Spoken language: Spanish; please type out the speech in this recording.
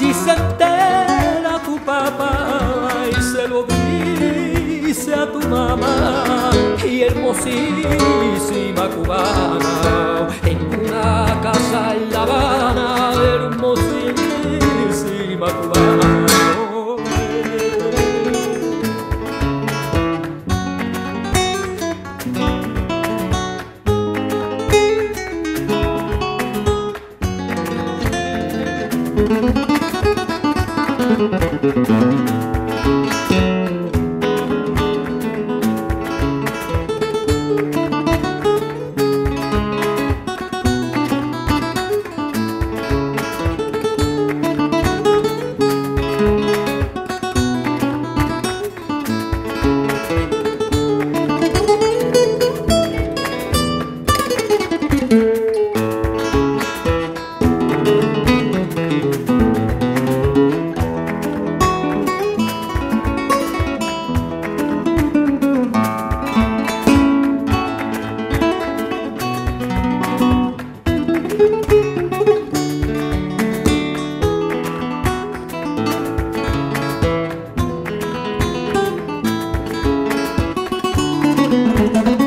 Si se entera tu papá y se lo dice a tu mamá y hermosísima cubana en una casa en La Habana, hermosísima cubana. Música